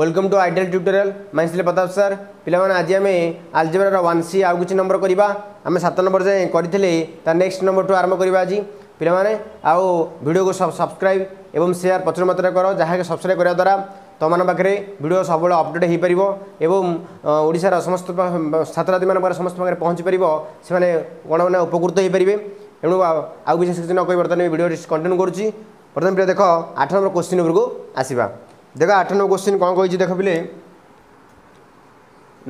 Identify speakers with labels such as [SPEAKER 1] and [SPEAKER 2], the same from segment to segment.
[SPEAKER 1] welcome to ideal tutorial my সিলে Pratap sir পিলামানে আজ আমি আলজেব্রার ওয়ান সি আউ কিছু নম্বর করা আমি সাত নম্বর যে করে তার নেক্সট নম্বর টু আরম্ভ করা আজ পিলামানে আউ ভিডিওকে সবসক্রাইব এবং সেয়ার প্রচুর মাত্রায় কর যাকে সবসক্রাইব করা দ্বারা তোমার পাখে ভিডিও সবুলে অপডেট হয়ে পাব এবং ওড়শার সমস্ত ছাত্রছাত্রী মান সমস্ত পাখে পৌঁছি পাব সে কোণ মানে উপকৃত হয়ে পারে এণু আউ বিশেষ কিছু নকি বর্তমানে ভিডিওটি কন্টিনিউ করছি প্রথমে দেখ আট নম্বর কোশ্চিন উপরকু আসবা ଦେଖ ଆଠ ନମ୍ବର କ୍ୱେଶ୍ଚିନ୍ କ'ଣ କହିଛି ଦେଖ ପିଲେ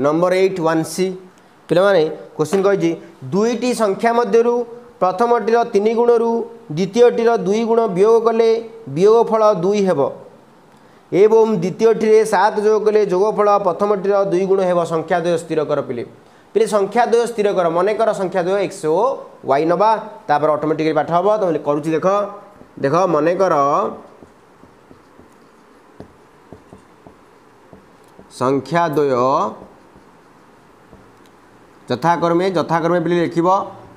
[SPEAKER 1] ନମ୍ବର ଏଇଟ୍ ୱାନ୍ ସି ପିଲାମାନେ କ୍ୱେଶ୍ଚିନ୍ କହିଛି ଦୁଇଟି ସଂଖ୍ୟା ମଧ୍ୟରୁ ପ୍ରଥମଟିର ତିନି ଗୁଣରୁ ଦ୍ୱିତୀୟଟିର ଦୁଇ ଗୁଣ ବିୟୋଗ କଲେ ବିୟୋଗ ଫଳ ଦୁଇ ହେବ ଏବଂ ଦ୍ୱିତୀୟଟିରେ ସାତ ଯୋଗ କଲେ ଯୋଗଫଳ ପ୍ରଥମଟିର ଦୁଇ ଗୁଣ ହେବ ସଂଖ୍ୟା ଦ୍ୱୟ ସ୍ଥିର କର ପିଲେ ପିଲେ ସଂଖ୍ୟା ଦ୍ୱୟ ସ୍ଥିର କର ମନେକର ସଂଖ୍ୟା ଦ୍ୱୟ ଏକ୍ସ ଓ ୱାଇ ନେବା ତାପରେ ଅଟୋମେଟିକ୍ ପାଠ ହେବ ତୁମେ କରୁଛି ଦେଖ ଦେଖ ମନେକର ସଂଖ୍ୟାଦ୍ୱୟ ଯଥାକ୍ରମେ ଯଥାକ୍ରମେ ବୋଲି ଲେଖିବ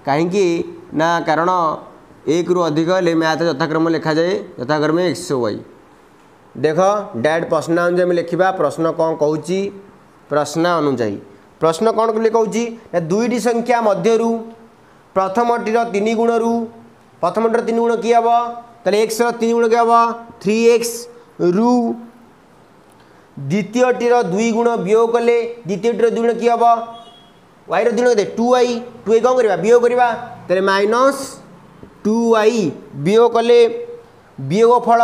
[SPEAKER 1] କାହିଁକି ନା କାରଣ ଏକରୁ ଅଧିକ ହେଲେ ମ୍ୟାଥ୍ ଯଥାକ୍ରମ ଲେଖାଯାଏ ଯଥାକ୍ରମେ ଏକ୍ସ ୱାଇ ଦେଖ ଡ୍ୟାଟ୍ ପ୍ରଶ୍ନ ଅନୁଯାୟୀ ଆମେ ଲେଖିବା ପ୍ରଶ୍ନ କ'ଣ କହୁଛି ପ୍ରଶ୍ନ ଅନୁଯାୟୀ ପ୍ରଶ୍ନ କ'ଣ କହୁଛି ନା ଦୁଇଟି ସଂଖ୍ୟା ମଧ୍ୟରୁ ପ୍ରଥମଟିର ତିନି ଗୁଣରୁ ପ୍ରଥମଟିର ତିନି ଗୁଣ କିଏ ହେବ ତାହେଲେ ଏକ୍ସର ତିନି ଗୁଣ କିଏ ହେବ ଥ୍ରୀ ଏକ୍ସ ରୁ দ্বিতীয়টির দুই গুণ বিয়োগ কলে দ্বিতীয়টির দুই গুণ কি হব ওয়াইর দুই গুণ কেতে টু ওয়াই টু ওয়াই কম করা বিয়োগ করা তাহলে মাইনস টু ওয়াই বিয়োগ কলে বিয়োগ ফল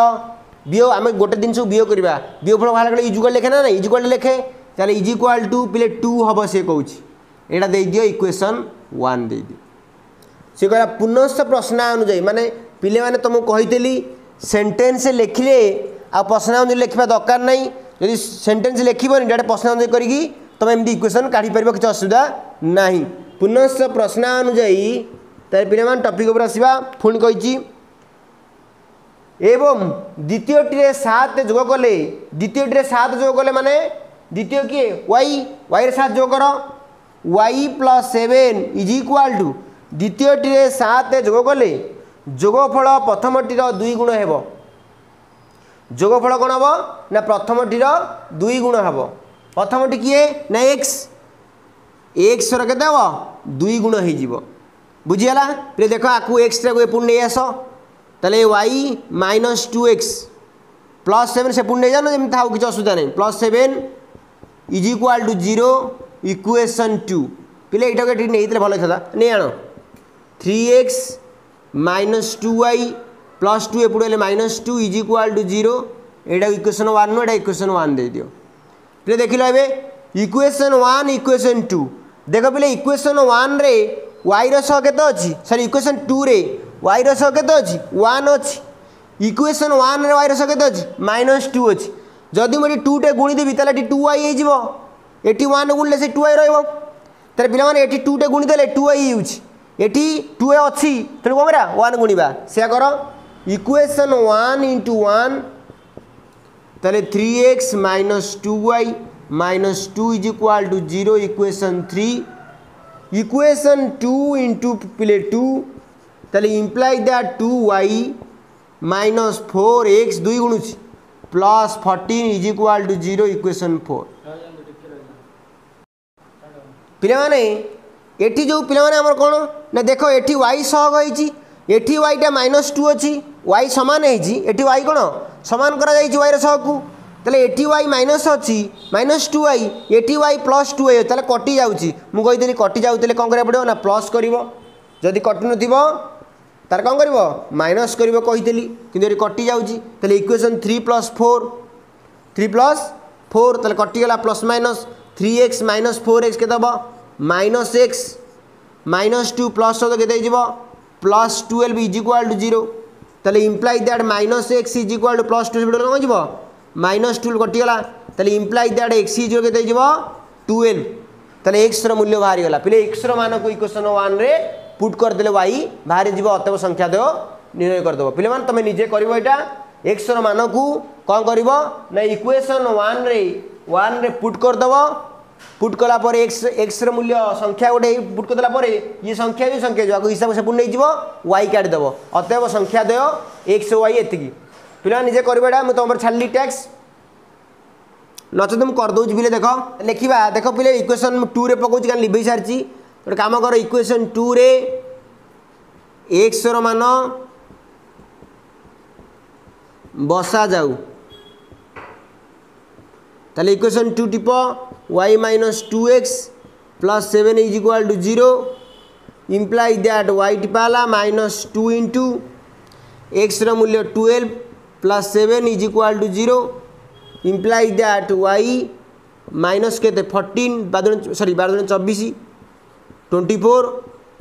[SPEAKER 1] বিয়োগ আমি গোটে জিনিসকে বিয়োগ করা বিয়োগ ফল বাহার গেলে ইজুকাল লেখে না না ইজুকাল লেখে তাহলে ইজ ইকুয়াল টু পিলে টু হব সে কৌছি এটা দিয়ে দিও ইকুয়েসন ওয়ান দিয়ে দিও সে কহিলা পুনশ্চ প্রশ্ন অনুযায়ী মানে পিলে মানে তোমাকে কহিলি সেন্টেন্স লেখিলে আর প্রশ্ন অনুযায়ী লেখা দরকার নাই ଯଦି ସେଣ୍ଟେନ୍ସ ଲେଖିବନି ଡାଇରେକ୍ଟ ପ୍ରଶ୍ନ ଅନୁଯାୟୀ କରିକି ତୁମେ ଏମିତି ଇକ୍ୱେସନ୍ କାଢ଼ିପାରିବ କିଛି ଅସୁବିଧା ନାହିଁ ପୁନଃ ପ୍ରଶ୍ନ ଅନୁଯାୟୀ ତା'ର ପିଲାମାନେ ଟପିକ୍ ଉପରେ ଆସିବା ପୁଣି କହିଛି ଏବଂ ଦ୍ୱିତୀୟଟିରେ ସାତ ଯୋଗ କଲେ ଦ୍ୱିତୀୟଟିରେ ସାତ ଯୋଗ କଲେ ମାନେ ଦ୍ୱିତୀୟ କିଏ ୱାଇ ୱାଇରେ ସାତ ଯୋଗ କର Y plus seven is equal to ଦ୍ୱିତୀୟଟିରେ ସାତ ଯୋଗ କଲେ ଯୋଗଫଳ ପ୍ରଥମଟିର ଦୁଇ ଗୁଣ ହେବ যোগফল কোণ হব না প্রথমটির দুই গুণ হব প্রথমটি কি না এক্স এক্সর কেতে হব দুই গুণ হয়ে যাব বুঝিগাল পিলে দেখ আকু এক্সটা এপটু নিয়ে আস তাহলে y minus two x plus seven সেপটু নিয়ে যাও না যেমন থাও কিছু অসুবিধা নেই plus seven is equal to zero equation two পিলে এইটাকে এটি নিয়ে ভালো হয়ে নিয়ে আনো three x minus two y plus two up to হলে minus two is equal to zero এটা ইকুয়েশন ওয়ান নু এটা ইকুয়েশন ওয়ান দিয়ে দিও পিলে দেখিল এবে ইকুয়েশন ওয়ান ইকুয়েশন টু দেখ পিলে ইকুয়েশন ওয়ানরে ওয়াইর সহ কেতে অছি সরি ইকুয়েশন টুরে ওয়াইর সহ কেতে অছি ওয়ান অছি ইকুয়েশন ওয়ানরে ওয়াইর সহ কেতে অছি মাইনস টু অছি যদি মু এটি টুটে গুণিদেবি তাহলে এটি টু ওয়াই হয়ে এটি ওয়ান গুণলে সে টু ওয়াই রহব তাহলে পিলামানে এটি টুটে গুণিদেলে টু ওয়াই হচ্ছে এটি টু ওয়াই অছি তেমন কমরা ওয়ান গুণবা সেয়া কর इक्वेशन वन इंटू वन तेल three X minus two Y minus two is equal to zero equation three equation two into play two तेल imply that two Y minus four X दुई गुणु plus fourteen is equal to zero equation four पे ये जो पे कौन ना ନା ये वाई ୱାଇ होती এটি ওয়াইটা মাইনস টু অছি ওয়াই সমান হয়েছি এটি ওয়াই কোণ সমান করা যাই ওয়াইর সহকু তাহলে এটি ওয়াই মাইনস অছি মাইনস টু ওয়াই এটি ওয়াই প্লস টু ওয়াই তাহলে কটি যাচ্ছি মু কইদেলি কটি যাওলে কম করা পড়ব না প্লস করব যদি কটি নথিব তার কম করব মাইনস করব কইদেলি কিন্তু এটি কটি যাচ্ছি তাহলে equation three plus four three plus four তাহলে কটিগলা plus minus three x minus four x কেতে হব minus x minus two plus সহ কেতে হয়ে plus twelve is equal to zero तिम्लाइ that minus x is equal to plus two minus twelve घटिगला imply that x is केत twelve तक्स र मूल्य बाहिला पहिले एक्स र मनको इक्वेसन वान पुट वाई गरिदि वाइ बाहेक अतस्या देह निर्णय गरिदेब पे तस र म कि नवेसन वान वान्रे पुट गरिदेब पुट कला एक्स एक्सर मूल्य संख्या गोटे पुट करदेला ये संख्या भी संख्या जो हिसाब से सेपट नहीं वाई काटिदेव अतएव संख्या दय एक्स वाई एति पा निजे करवाटा मुझे तुम छाड़ी टैक्स नचेत मुझे करदे पे देख लिखा देख पे इक्वेसन टू रे पकाऊँ क्या लिभ सारी गोटे कम कर इक्वेसन टू रे एक्सर मान बसा जाऊ इक्वेसन टू टीप y minus 2x plus 7 is equal to 0 implies that that white minus 2 into x र मूल्य 12 plus seven is equal to zero implies that y minus के फर्टीन बार सरी बार दिन चौबीस twenty four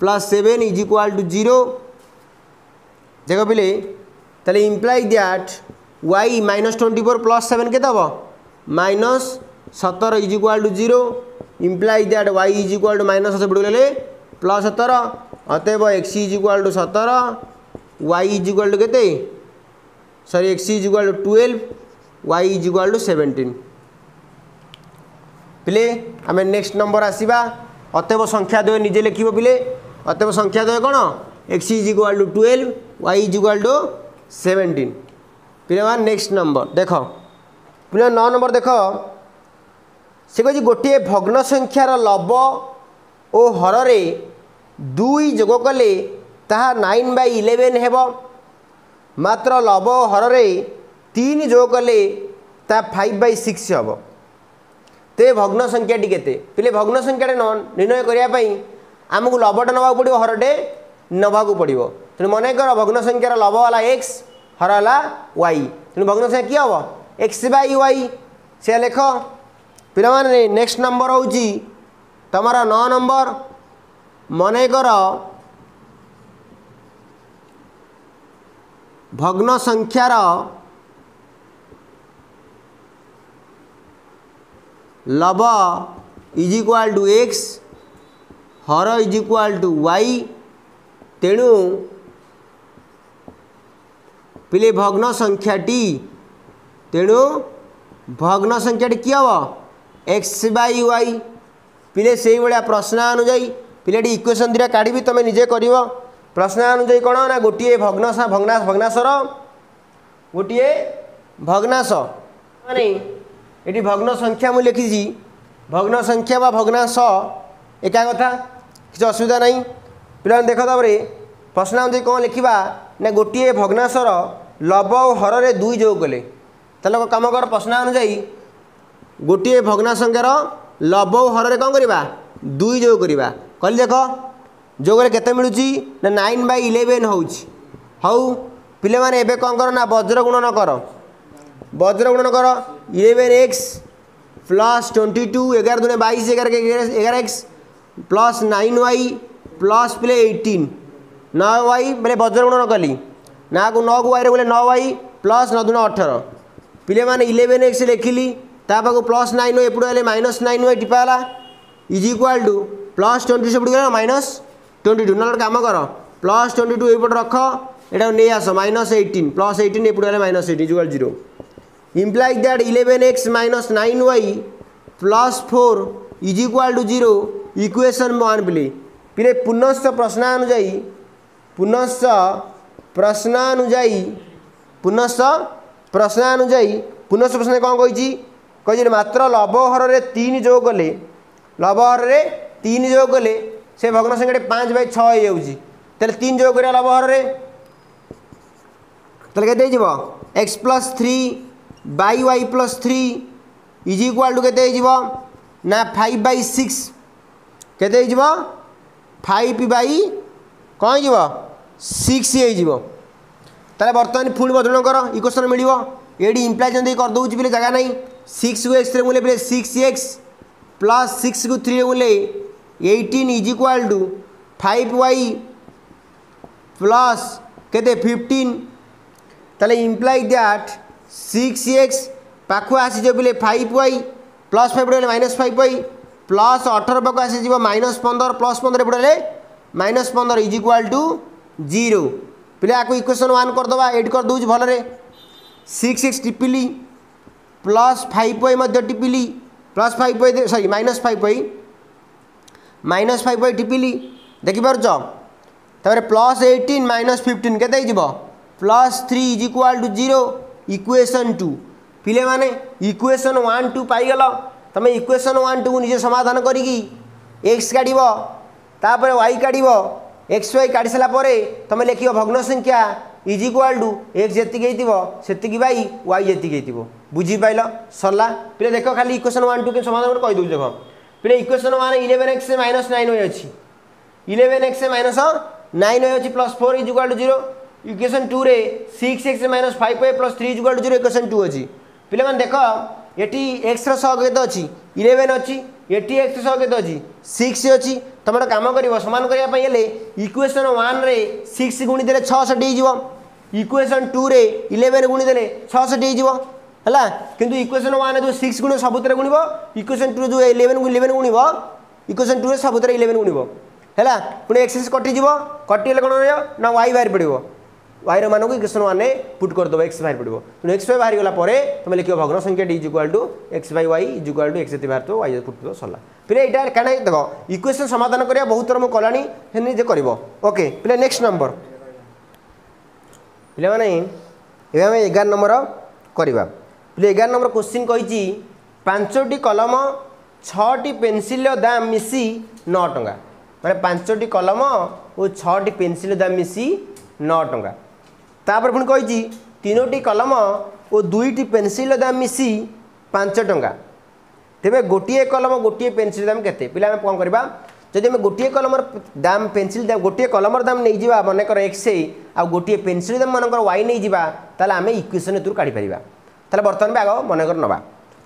[SPEAKER 1] plus seven is equal to zero देख पे तेल implies that y minus twenty four plus seven के माइनस सतर is equal to zero implies that y is equal to minus सेपट गले प्लस सतर अतएव एक्स इज इक्वाल टू सतर y is equal to के सरी x is equal to twelve y is equal to seventeen पिले आम next number आसवा अतएव संख्या दय निजे लिख पिले अतएव संख्या दय कौन X is equal to twelve Y is equal to seventeen पे नेक्स्ट नंबर देख पे नौ नंबर देख ସେ କହିଛି ଗୋଟିଏ ଭଗ୍ନ ସଂଖ୍ୟାର ଲବ ଓ ହରରେ ଦୁଇ ଯୋଗ କଲେ ତାହା ନାଇନ୍ ବାଇ ଇଲେଭେନ୍ ହେବ ମାତ୍ର ଲବ ଓ ହରରେ ତିନି ଯୋଗ କଲେ ତାହା ଫାଇଭ୍ ବାଇ ସିକ୍ସ ହେବ ତେ ଭଗ୍ନ ସଂଖ୍ୟାଟି କେତେ ପିଲେ ଭଗ୍ନ ସଂଖ୍ୟାଟେ ନିର୍ଣ୍ଣୟ କରିବା ପାଇଁ ଆମକୁ ଲବଟା ନେବାକୁ ପଡ଼ିବ ହରଟେ ନେବାକୁ ପଡ଼ିବ ତେଣୁ ମନେକର ଭଗ୍ନ ସଂଖ୍ୟାର ଲବ ହେଲା ଏକ୍ସ ହର ହେଲା ୱାଇ ତେଣୁ ଭଗ୍ନ ସଂଖ୍ୟା କିଏ ହେବ ଏକ୍ସ ବାଇ ୱାଇ ସେ ଲେଖ पे नेक्स्ट नंबर हूँ तुम नौ नंबर मन मनेकर भग्न संख्यार लब इज इक्वाल टू एक्स हर इज इक्वाल टू वाई तेणु पिले भग्न टी तेणु भग्न संख्याटी किए हाँ એક્સ બાય વાય ପିଲେ ସେଇଭଳିଆ ପ୍ରଶ୍ନ ଅନୁଯାୟୀ ପିଲାଟି ଇକ୍ୱେସନ୍ ଦୁଇଟା କାଢ଼ିବି ତୁମେ ନିଜେ କରିବ ପ୍ରଶ୍ନ ଅନୁଯାୟୀ କ'ଣ ନା ଗୋଟିଏ ଭଗ୍ନଶା ଭଗ୍ନା ଭଗ୍ନାଶର ଗୋଟିଏ ଭଗ୍ନାଶ ମାନେ ଏଠି ଭଗ୍ନ ସଂଖ୍ୟା ମୁଁ ଲେଖିଛି ଭଗ୍ନ ସଂଖ୍ୟା ବା ଭଗ୍ନାଶ ଏକା କଥା କିଛି ଅସୁବିଧା ନାହିଁ ପିଲାମାନେ ଦେଖ ତାପରେ ପ୍ରଶ୍ନ ଅନୁଯାୟୀ କ'ଣ ଲେଖିବା ନା ଗୋଟିଏ ଭଗ୍ନାଶର ଲବ ଓ ହରରେ ଦୁଇ ଯୋଗ କଲେ ତାହେଲେ କାମ କର ପ୍ରଶ୍ନ ଅନୁଯାୟୀ ଗୋଟିଏ ଭଗ୍ନା ସଂଖ୍ୟାର ଲବ ଓ ହରରେ କ'ଣ କରିବା ଦୁଇ ଯୋଗ କରିବା କହିଲି ଦେଖ ଯୋଗରେ କେତେ ମିଳୁଛି ନା ନାଇନ୍ ବାଇ ଇଲେଭେନ୍ ହେଉଛି ହଉ ପିଲାମାନେ ଏବେ କ'ଣ କର ନା ବଜ୍ର ଗୁଣନ କର ବଜ୍ର ଗୁଣନ କର eleven x plus twenty two ଏଗାର ଦୁଣେ ବାଇଶ ଏଗାର ଏଗାର x plus nine y plus ପିଲେ ଏଇଟିନ୍ ନଅ ୱାଇ ବୋଲେ ବଜ୍ର ଗୁଣନ କଲି ନାକୁ ନଅକୁ ୱାଇରେ ବୋଲେ ନଅ ୱାଇ ପ୍ଲସ୍ ନଅ ଦୁଣ ଅଠର ପିଲାମାନେ ଇଲେଭେନ୍ ଏକ୍ସ ଲେଖିଲି ता प्लस नाइन वाई एपटे minus nine y टिपाला is equal to plus twenty सेपटे गले माइनस ट्वेंटी टू ना कम कर प्लस ट्वेंटी टू ये रख यहाँ नहीं आस minus eighteen plus eighteen एपटे minus eighteen is zero that implies that 11x minus 9y plus 4 is equal to 0 equation 1 बोले फिर पुनश्च प्रश्नानुजायी पुनश्च प्रश्नानुजायी पुनश्च प्रश्नानुजायी पुनश्च प्रश्न कौन कही कह मात्र लवहर में तीन जो गले लवहर में तीन जो गले से भग्न संख्या पाँच बै छाऊे तीन जो कर लवहर में तेज के x plus three by y plus three is equal to के ना फाइव बै सिक्स के फाइव बै कौन हो सिक्स हो তাহলে বর্তমানে পুঁ বদল কর ইকুয়েসন মিলব এটি ইমপ্লাই যদি করদেছি বলে জায়গা সিক্সକୁ এক্সরে মূলে ফেলে সিক্স এক্স প্লাস সিক্সକୁ থ্রিরে মূলে eighteen is equal to five Y plus কেতে ফিফটিন তাহলে ইমপ্লাই দ্যাট সিক্স এক্স পাখু আসিযোগ বেলে ফাইভ ওয়াই প্লস ফাইভ রহলে মাইনস ফাইভ ওয়াই প্লস অঠর পাখু আসিযোগ মাইনস পনের প্লস পনের পড়লে মাইনস পনের ইজ ইকুয়াল টু জিরো পিলা ইয়াকু ইকুয়েসন ওয়ান করদেবা এড করে দেছি ভালরে সিক্স এক্স টিপিলি प्लस फाइव पई टिपिली प्लस फाइव पई सरी माइनस फाइव पई माइनस फाइव पई टिपिली देखिपार तपर प्लस एट्टन माइनस फिफ्टन के plus three is equal to zero equation two पिले माने इक्वेशन वन टू पाइल तुम इक्वेशन वन टू को निजे समाधान करपर वाई काढ़ एक्स वाई काढ़ सारापर तुम लेख भग्न संख्या इज इक्वाल टू एक्स जीत से वाई जी जीत বুঝি পাইল সরলা পিলে দেখ খালি ইকুয়েসন ওয়ান টু কে সমাধান করে কইদেছি দেখ পিলে equation one eleven x minus nine y অছি eleven x minus nine y অছি plus four is equal to zero equation two রে six x minus five y plus three is equal to zero equation two অছি পিলে মানে দেখ এটি XOR সহ কেতে অছি ইলেভেন অছি এটি এক্স সহ কেতে অছি সিক্স অছি তোমার কাম করব সমান করা হলে ওয়ান রে সিক্স গুণিদেলে ছষট্টি হয়ে যাব ইকুয়েসন টু রে ইলেভেন গুণিদেলে ছষট্টি হয়ে যাব ହେଲା କିନ୍ତୁ ଇକ୍ୱେସନ୍ ୱାନ୍ ଯେଉଁ ସିକ୍ସ ଗୁଣିବ ସବୁଥିରେ ଗୁଣିବ ଇକ୍ୱେସନ୍ ଟୁ ଯେଉଁ ଇଲେଭେନ୍ ଇଲେଭେନ୍ ଗୁଣିବ ଇକ୍ୱେସନ୍ ଟୁରେ ସବୁଥିରେ ଇଲେଭେନ୍ ଗୁଣିବ ହେଲା ପୁଣି ଏକ୍ସେସ୍ କଟିଯିବ କଟିଗଲେ କ'ଣ ରହିବ ନା ୱାଇ ବାହାରି ପଡ଼ିବ ୱାଇର ମାନଙ୍କୁ ଇକ୍ୱେସନ୍ ୱାନ୍ରେ ପୁଟ୍ କରିଦେବ ଏକ୍ସ ବାହାରି ପଡ଼ିବ ତେଣୁ ଏକ୍ସ ୱାଇ ବାହାରିଗଲା ପରେ ତୁମେ ଲେଖିବ ଭଗ୍ନ ସଂଖ୍ୟା d equal to x by y equal to x ଏତେ ବାହାରିଥିବ ୱାଇ ଫୁଟିଥିବ ସରିଲା ପିଲେ ଏଇଟା କାରଣ ଦେଖ ଇକ୍ୱେସନ୍ ସମାଧାନ କରିବା ବହୁତ ଥର ମୁଁ କଲାଣି ସେ ନିଜେ କରିବ ଓକେ ପିଲେ ନେକ୍ସଟ ନମ୍ବର ପିଲାମାନେ ଏବେ ଆମେ ଏଗାର ନମ୍ବର କରିବା ଏଗାର ନମ୍ବର କୋଶ୍ଚିନ୍ କହିଛି ପାଞ୍ଚଟି କଲମ ଛଅଟି ପେନସିଲ୍ର ଦାମ ମିଶି ନଅ ଟଙ୍କା ମାନେ ପାଞ୍ଚଟି କଲମ ଓ ଛଅଟି ପେନସିଲ୍ର ଦାମ ମିଶି ନଅ ଟଙ୍କା ତାପରେ ପୁଣି କହିଛି ତିନୋଟି କଲମ ଓ ଦୁଇଟି ପେନସିଲ୍ର ଦାମ ମିଶି ପାଞ୍ଚ ଟଙ୍କା ତେବେ ଗୋଟିଏ କଲମ ଗୋଟିଏ ପେନସିଲ୍ ଦାମ କେତେ ପିଲା ଆମେ କ'ଣ କରିବା ଯଦି ଆମେ ଗୋଟିଏ କଲମର ଦାମ ପେନସିଲ୍ ଦାମ ଗୋଟିଏ କଲମର ଦାମ ନେଇଯିବା ମନେକର ଏକ୍ସ ଆଉ ଗୋଟିଏ ପେନସିଲ୍ ଦାମ ମନେକର ୱାଇ ନେଇଯିବା ତାହେଲେ ଆମେ ଇକ୍ୱେସନ୍ ଏଥିରୁ କାଢ଼ିପାରିବା ତାହେଲେ ବର୍ତ୍ତମାନ ବି ଆଗ ମନେକର ନେବା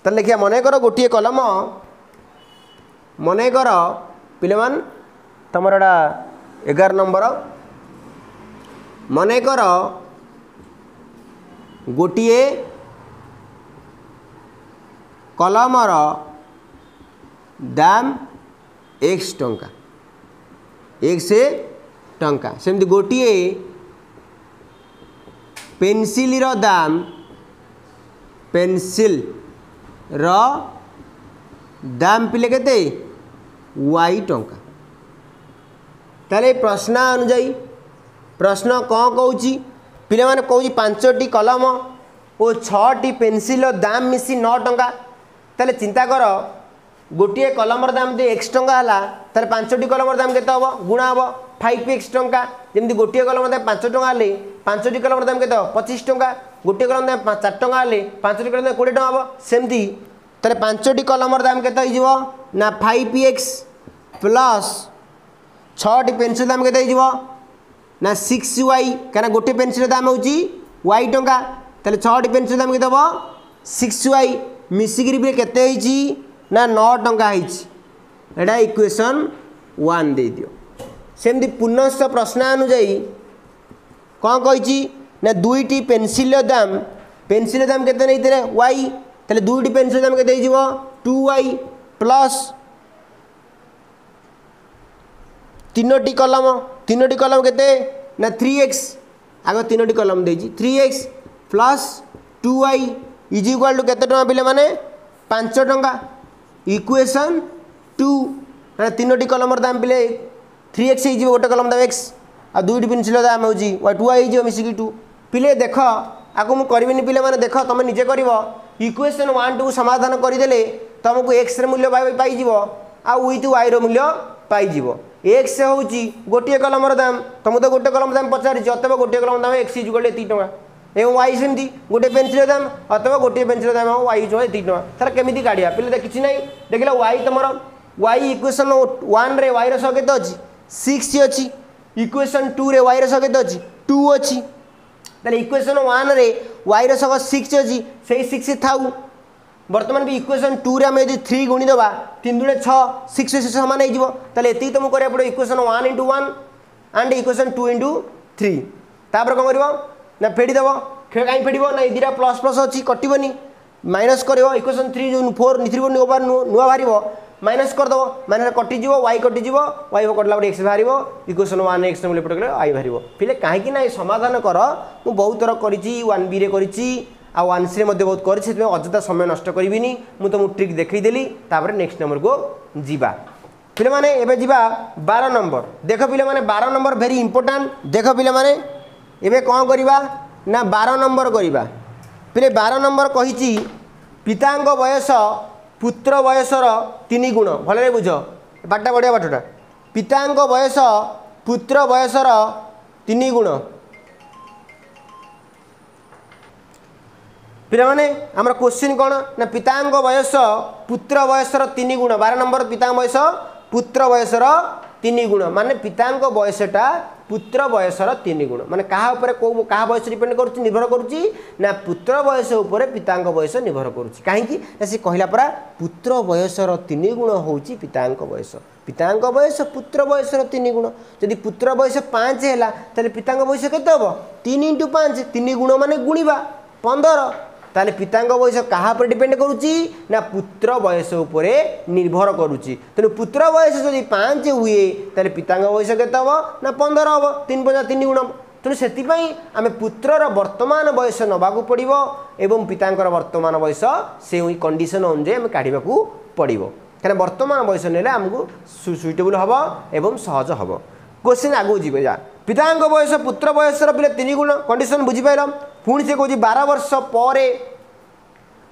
[SPEAKER 1] ତାହେଲେ ଲେଖିବା ମନେକର ଗୋଟିଏ କଲମ ମନେକର ପିଲାମାନେ ତୁମର ଏଇଟା ଏଗାର ନମ୍ବର ମନେକର ଗୋଟିଏ କଲମର ଦାମ ଏକ୍ସ ଟଙ୍କା ଏକ୍ସ ଟଙ୍କା ସେମିତି ଗୋଟିଏ ପେନସିଲର ଦାମ पेन्सिल ର ଦାମ ପିଲେ କେତେ ୱାଇ ଟଙ୍କା ତାହେଲେ ଏ ପ୍ରଶ୍ନ ଅନୁଯାୟୀ ପ୍ରଶ୍ନ କ'ଣ କହୁଛି ପିଲାମାନେ କହୁଛି ପାଞ୍ଚଟି କଲମ ଓ ଛଅଟି ପେନ୍ସିଲ୍ର ଦାମ ମିଶି ନଅ ଟଙ୍କା ତାହେଲେ ଚିନ୍ତା କର गोटे कलमर दाम जो एक्स टाँग है पांचटी कलम दाम के गुणा हम फाइव एक्स टाँचा जमी गोटे कलम दाम पांच टाँग पांचटी कलम दाम के पचिश टाँचा गोटे कलम दाम चार टाँग हेल्ले कलम दाम कोड़े टाँह सेमती तेल पांचटी कलम दाम के ना फाइव एक्स प्लस छटी पेनसिल दाम के ना सिक्स वाई कहीं गोटे पेनसिल दाम हो वाई टाँचा तेल छटी पेनसिल दाम के सिक्स वाई मिसिकी के ନା ନଅ ଟଙ୍କା ହେଇଛି ଏଇଟା ଇକ୍ୱେସନ୍ ୱାନ୍ ଦେଇଦିଅ ସେମିତି ପୁନଶ୍ଚ ପ୍ରଶ୍ନ ଅନୁଯାୟୀ କ'ଣ କହିଛି ନା ଦୁଇଟି ପେନ୍ସିଲ୍ର ଦାମ୍ ପେନ୍ସିଲ୍ର ଦାମ୍ କେତେ ନେଇଥିଲେ ୱାଇ ତାହେଲେ ଦୁଇଟି ପେନ୍ସିଲ୍ ଦାମ୍ କେତେ ହେଇଯିବ ଟୁ ୱାଇ ପ୍ଲସ୍ ତିନୋଟି କଲମ ତିନୋଟି କଲମ କେତେ ନା ଥ୍ରୀ ଏକ୍ସ ଆଗ ତିନୋଟି କଲମ ଦେଇଛି three x plus two y is equal to କେତେ ଟଙ୍କା ପିଲାମାନେ ପାଞ୍ଚ ଟଙ୍କା ইকুয়েশন টু এটা তিনোটি কলমর দাম পেলে থ্রি এক্স হয়ে গোটে কলম দাম এক্স আর দুইটি পেনসিল দাম হচ্ছে ওয়াই টু হয়ে মিশিকি টু পিলে দেখ আকু মু করবিনি পিলে মানে দেখ তুমি নিজে করব ইকুয়েশন ওয়ান টু সমাধান করেদেলে তোমাকে এক্সর মূল্য পাইযিব আউ উইথ ওয়াইর মূল্য পাইযিব এক্স হচ্ছে গোটিয়ে কলমর দাম তুমি তো গোটে কলম দাম পচারিছ অথবা গোটিয়ে কলম দাম এক্স ইজ গোটে দুই টাকা এবং ওয়াই সেমি গোটে পেনসিল দাম অথবা গোটিয়ে পেনসিল দাম হব ওয়াই হচ্ছে এত টাকা স্যার কেমিটি কাড়া পিলে দেখিছি না দেখলে ওয়াই তোমার ওয়াই ইকুয়েসন ওয়ান্রে ওয়াইর সহ কেতে অছি সিক্স অছি ইকুয়েসন টুরে ওয়াইর সহ কেতে অছি টু অছি তাহলে ইকুয়েসন ওয়ানরে ওয়াইর সহ সিক্স অছি সেই সিক্স থাকু বর্তমান বি ইকুয়েসন টুরে আমি যদি থ্রি গুণিদেবা তিন দুড়ে ছ সিক্স সিক্স সমান হয়ে যাব তাহলে এটি তুমি করা পড়ে equation one into one and equation two into three তাপরে কম করব ନା ଫେଡ଼ିଦେବ ଖେଳ କାହିଁ ଫେଡ଼ିବ ନା ଏଇ ଦୁଇଟା ପ୍ଲସ୍ ପ୍ଲସ୍ ଅଛି କଟିବନି ମାଇନସ୍ କରିବ ଇକ୍ୱେସନ୍ ଥ୍ରୀ ଯେଉଁ ଫୋର୍ ଥ୍ରୀ ଫୋର୍ ଓଭର ନୂଆ ବାହାରିବ ମାଇନସ୍ କରିଦେବ ମାଇନସ୍ କଟିଯିବ ୱାଇ କଟିଯିବ ୱାଇ କଟିଲା ପରେ ଏକ୍ସ ବାହାରିବ ଇକ୍ୱେସନ୍ ୱାନ୍ ଏକ୍ସ ନେବୁ ଏପଟେ କଲେ ୱାଇ ବାହାରିବ ପିଲେ କାହିଁକି ନା ଏ ସମାଧାନ କର ମୁଁ ବହୁତ ଥର କରିଛି ୱାନ୍ ବିରେ କରିଛି ଆଉ ୱାନ୍ ସିରେ ମଧ୍ୟ ବହୁତ କରିଛି ସେଥିପାଇଁ ଅଯଥା ସମୟ ନଷ୍ଟ କରିବିନି ମୁଁ ତୁମକୁ ଟ୍ରିକ୍ ଦେଖେଇଦେଲି ତାପରେ ନେକ୍ସଟ ନମ୍ବରକୁ ଯିବା ପିଲାମାନେ ଏବେ ଯିବା ବାର ନମ୍ବର ଦେଖ ପିଲାମାନେ ବାର ନମ୍ବର ଭେରି ଇମ୍ପୋର୍ଟାଣ୍ଟ ଦେଖ ପିଲାମାନେ ଏବେ କ'ଣ କରିବା ନା ବାର ନମ୍ବର କରିବା ପରେ ବାର ନମ୍ବର କହିଛି ପିତାଙ୍କ ବୟସ ପୁତ୍ର ବୟସର ତିନି ଗୁଣ ଭଲରେ ବୁଝ ବାଟଟା ବଢ଼ିଆ ପାଠଟା ପିତାଙ୍କ ବୟସ ପୁତ୍ର ବୟସର ତିନି ଗୁଣ ପିଲାମାନେ ଆମର କୋଶ୍ଚିନ୍ କ'ଣ ନା ପିତାଙ୍କ ବୟସ ପୁତ୍ର ବୟସର ତିନି ଗୁଣ ବାର ନମ୍ବର ପିତାଙ୍କ ବୟସ ପୁତ୍ର ବୟସର ତିନି ଗୁଣ ମାନେ ପିତାଙ୍କ ବୟସଟା পুত্র বয়সর তিন গুণ মানে কাহা উপরে কেউ কাহা বয়স ডিপেন্ড করছি নির্ভর করছি না পুত্র বয়স উপরে পিতাঙ্ক বয়স নির্ভর করছি কাহি সে কহিলা পরা পুত্র বয়সর তিন গুণ হচ্ছে পিতাঙ্ক বয়স পিতাঙ্ক বয়স পুত্র বয়সর তিন গুণ যদি পুত্র বয়স পাঁচ হল তাহলে পিতাঙ্ক বয়স কত হব তিন ইন্টু পাঁচ তিন গুণ মানে গুণবা পনেরো कहाँ पर डिपेंड डिपेन्ड ना पुत्र बयस निर्भर गरु तुत्र बयस पाँच हेर्नु पिता बयस केत पई आमे पुत्र बर्तमान बयस न पर्व ए वर्तमान वयस कन्डिसन वर्तमान वयस नेले हमगु सुइटेबल हबो एवं सहज हे आगु आगो जा पिता वयस पुत्र बयसु कन्डिसन बुझि ପୁଣି ସେ କହୁଛି ବାର ବର୍ଷ ପରେ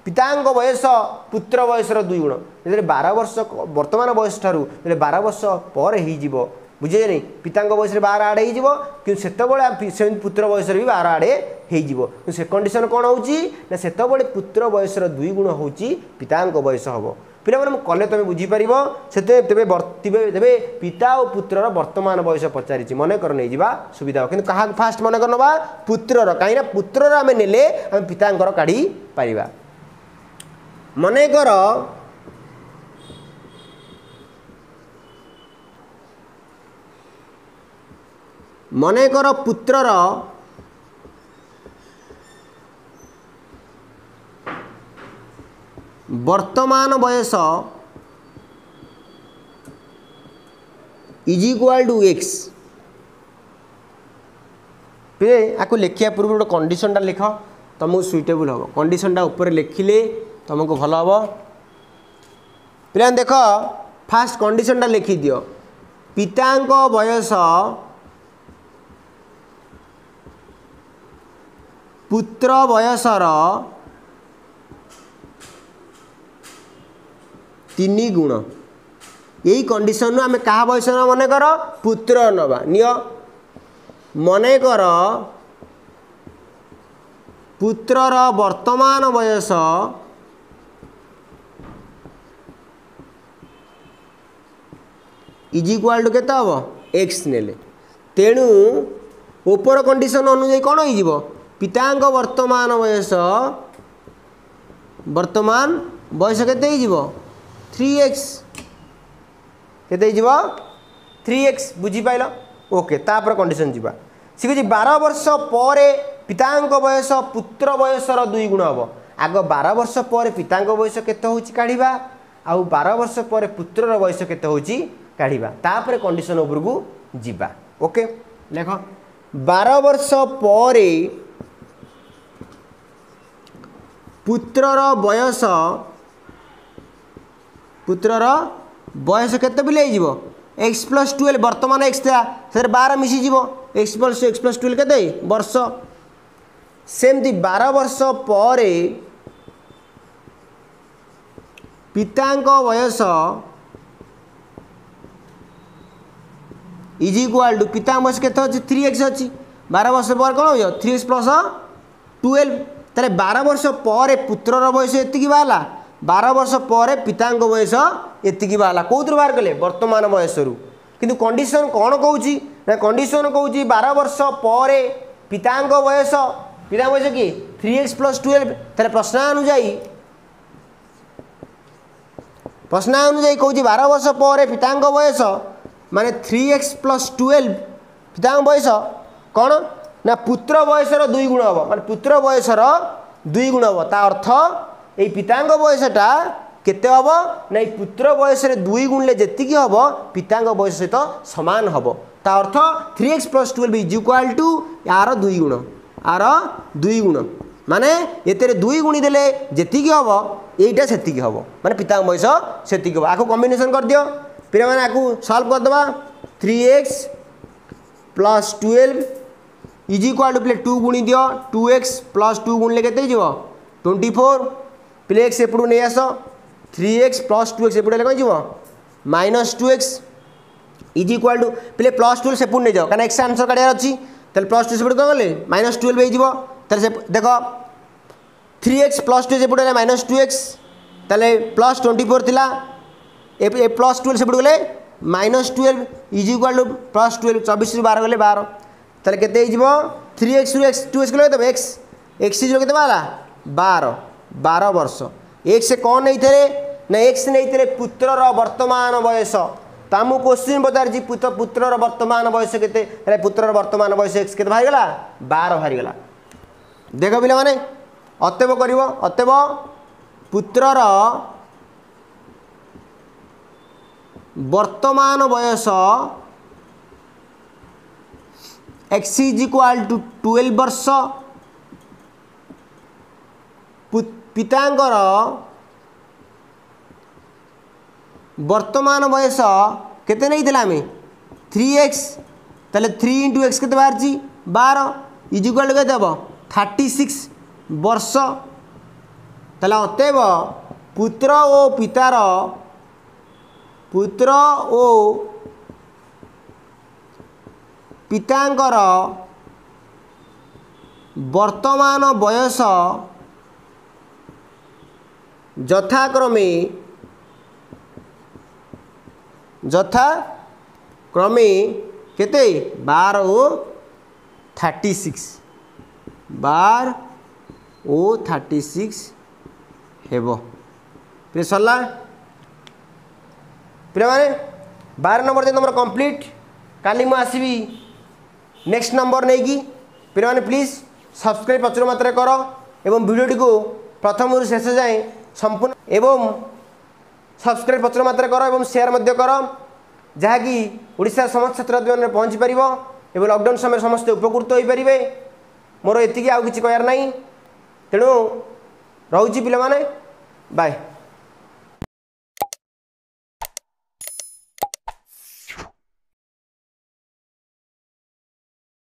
[SPEAKER 1] ପିତାଙ୍କ ବୟସ ପୁତ୍ର ବୟସର ଦୁଇ ଗୁଣ ଯେତେବେଳେ ବାର ବର୍ଷ ବର୍ତ୍ତମାନ ବୟସ ଠାରୁ ଯେତେବେଳେ ବାର ବର୍ଷ ପରେ ହେଇଯିବ ବୁଝିଲେ ନାହିଁ ପିତାଙ୍କ ବୟସରେ ବାର ଆଡ଼େ ହେଇଯିବ କିନ୍ତୁ ସେତେବେଳେ ସେମିତି ପୁତ୍ର ବୟସରେ ବି ବାର ଆଡ଼େ ହେଇଯିବ କିନ୍ତୁ ସେ କଣ୍ଡିସନ୍ କ'ଣ ହେଉଛି ନା ସେତେବେଳେ ପୁତ୍ର ବୟସର ଦୁଇ ଗୁଣ ହେଉଛି ପିତାଙ୍କ ବୟସ ହେବ ପିଲାମାନେ କଲେ ତୁମେ ବୁଝିପାରିବ ସେତେ ତେବେ ତେବେ ପିତା ଓ ପୁତ୍ରର ବର୍ତ୍ତମାନ ବୟସ ପଚାରିଛି ମନେକର ନେଇଯିବା ସୁବିଧା ହେବ କିନ୍ତୁ କାହାକୁ ଫାଷ୍ଟ ମନେକର ନେବା ପୁତ୍ରର କାହିଁକିନା ପୁତ୍ରର ଆମେ ନେଲେ ଆମେ ପିତାଙ୍କର କାଢି ପାରିବା ମନେକର ମନେକର ପୁତ୍ରର ବର୍ତ୍ତମାନ ବୟସ ଇଜ୍ ଇକ୍ୱାଲ୍ ଟୁ ଏକ୍ସ ପ୍ରେ ଆକୁ ଲେଖିବା ପୂର୍ବରୁ ଗୋଟେ କଣ୍ଡିସନଟା ଲେଖ ତୁମକୁ ସୁଇଟେବୁଲ୍ ହେବ କଣ୍ଡିସନଟା ଉପରେ ଲେଖିଲେ ତୁମକୁ ଭଲ ହେବ ପିଲାମାନେ ଦେଖ ଫାଷ୍ଟ କଣ୍ଡିସନଟା ଲେଖିଦିଅ ପିତାଙ୍କ ବୟସ ପୁତ୍ର ବୟସର ତିନି ଗୁଣ ଏଇ କଣ୍ଡିସନ୍ରୁ ଆମେ କାହା ବୟସ ନେବା ମନେକର ପୁତ୍ର ନେବା ନିଅ ମନେକର ପୁତ୍ରର ବର୍ତ୍ତମାନ ବୟସ ଇଜ୍ ଇକ୍ୱାଲ୍ ଟୁ କେତେ ହେବ ଏକ୍ସ ନେଲେ ତେଣୁ ଓପର କଣ୍ଡିସନ୍ ଅନୁଯାୟୀ କ'ଣ ହେଇଯିବ ପିତାଙ୍କ ବର୍ତ୍ତମାନ ବୟସ ବର୍ତ୍ତମାନ ବୟସ କେତେ ହେଇଯିବ 3x କେତେ ହେଇଯିବ 3x ଏକ୍ସ ବୁଝିପାରିଲ ଓକେ ତାପରେ କଣ୍ଡିସନ ଯିବା ସେ କହୁଛି ବାର ବର୍ଷ ପରେ ପିତାଙ୍କ ବୟସ ପୁତ୍ର ବୟସର ଦୁଇ ଗୁଣ ହେବ ଆଗ ବାର ବର୍ଷ ପରେ ପିତାଙ୍କ ବୟସ କେତେ ହେଉଛି କାଢ଼ିବା ଆଉ ବାର ବର୍ଷ ପରେ ପୁତ୍ରର ବୟସ କେତେ ହେଉଛି କାଢ଼ିବା ତାପରେ କଣ୍ଡିସନ ଉପରକୁ ଯିବା ଓକେ ଲେଖ ବାର ବର୍ଷ ପରେ ପୁତ୍ରର ବୟସ पुत्रर र बयस केत एक्स प्लस टुएल बर्तमान एक्स था थाहा बार मिसियो x plus x plus twelve के वर्ष समि बार वर्ष पर पिताको बयस इज इक्वाल टु पिता बयस केत थ्री एक्स अच्छा बार वर्ष पर पर्छ थ्री एक्स प्लस टुवेल्भ तर बार वर्ष पर पुत्रर बयस यतिक बाह्ला बार वर्ष पर पिता बयस यतिकि बाहल कि वर्तमान वयसहरू कि कन्डिसन कन् कि कन्डिसन कि बार वर्ष परे पिता बयस पिता बयस कि थ्री एक्स प्लस टुएलभन्दा प्रश्न प्रश्नअनु कि बार वर्ष पर पिता बयस एक्स प्लस टुवेल्भ पिता बयस कन् पुत्र बयस र दुई गुण माने पुत्र बयस र दुई गुण हो अर्थ এই ପିତାଙ୍କ ବୟସଟା କେତେ ହେବ ନା ଏଇ ପୁତ୍ର ବୟସରେ ଦୁଇ ଗୁଣିଲେ ଯେତିକି ହେବ ପିତାଙ୍କ ବୟସ ସହିତ ସମାନ ହେବ ତା ଅର୍ଥ three x plus twelve is equal to ଆର ଦୁଇ ଗୁଣ ଆର ଦୁଇ ଗୁଣ ମାନେ ଏଥିରେ ଦୁଇ ଗୁଣି ଦେଲେ ଯେତିକି ହେବ ଏଇଟା ସେତିକି ହେବ ମାନେ ପିତାଙ୍କ ବୟସ ସେତିକି ହେବ ଆକୁ କମ୍ବିନେସନ୍ କରିଦିଅ ପିଲାମାନେ ଆକୁ ସଲ୍ଭ କରିଦେବା three x plus twelve is equal to ପିଲେ ଟୁ ଗୁଣି ଦିଅ ଟୁ ଏକ୍ସ ପ୍ଲସ୍ ଟୁ ଗୁଣିଲେ କେତେ ହେଇଯିବ ଟ୍ୱେଣ୍ଟି ଫୋର୍ ପ୍ଲେକ୍ ସେପଟକୁ ନେଇ ଆସ three x plus two x এপটে কী যাব minus two x is equal to পিলে প্লস টুয়েলভ সেপটে নিয়ে যাও কারণ এক্স আনসর কাটার অছি তাহলে প্লস টু সেপটে কম গেলে মাইনস টুয়েলভ হয়ে যাব তাহলে সে দেখ থ্রি এক্স প্লস টু সেপটে গেলে মাইনস টু এক্স তাহলে প্লস টোয়েন্টি ফোর লা এ প্লস টুয়েলভ সেপটে গেলে minus twelve is equal to plus twelve চবিশ রু বার গেলে বার তাহলে কেতে হয়ে যাব থ্রি এক্স রু এক্স টু এক্স গেলে কেতে এক্স এক্স ইজ কেতে বাহারা বার ବାର ବର୍ଷ ଏକ୍ସ କ'ଣ ନେଇଥିଲେ ନା ଏକ୍ସ ନେଇଥିଲେ ପୁତ୍ରର ବର୍ତ୍ତମାନ ବୟସ ତ ମୁଁ କୋଶ୍ଚିନ୍ ପଚାରିଛି ପୁତ ପୁତ୍ରର ବର୍ତ୍ତମାନ ବୟସ କେତେ ହେଲେ ପୁତ୍ରର ବର୍ତ୍ତମାନ ବୟସ ଏକ୍ସ କେତେ ବାହାରିଗଲା ବାର ବାହାରିଗଲା ଦେଖ ପିଲାମାନେ ଅତେବ କରିବ ଅତେବ ପୁତ୍ରର ବର୍ତ୍ତମାନ ବୟସ x is equal to twelve ବର୍ଷ पितांगर वर्तमान बयस के आम थ्री एक्स तेल थ्री इंटू एक्स के बाहर बार इजिक्वाल टू कैसे थार्टी सिक्स वर्ष तेल अतएव पुत्र और पितार पुत्र ओ पितांगर वर्तमान बयस যথাক্রমে যথাক্রমে কেতে বার ও থার্টি সিক্স বার ও থার্টি সিক্স ହେବ ପ୍ରିୟ ସରିଲା ପ୍ରିୟମାନେ ବାର ନମ୍ବର ଯଦି ତୁମର କମ୍ପ୍ଲିଟ୍ କାଲି ମୁଁ ଆସିବି ନେକ୍ସଟ ନମ୍ବର ନେଇକି ପିଲାମାନେ ପ୍ଲିଜ୍ ସବସ୍କ୍ରାଇବ୍ ପ୍ରଚୁର ମାତ୍ରାରେ କର ଏବଂ ଭିଡ଼ିଓଟିକୁ ପ୍ରଥମରୁ ଶେଷ ଯାଏଁ সম্পূর্ণ এবং সবসক্রাইব প্রচুর মাত্রায় কর এবং সেয়ার মধ্যে কর যা কি ওড়শার সমস্ত ছাত্রছাত্রী মানে পৌঁছি পাব এবং লকডাউন সময় সমস্ত উপকৃত হয়ে মোর এতিকি আউ কিছু কয়ার নাই তেমন রয়েছি পিলা মানে বাই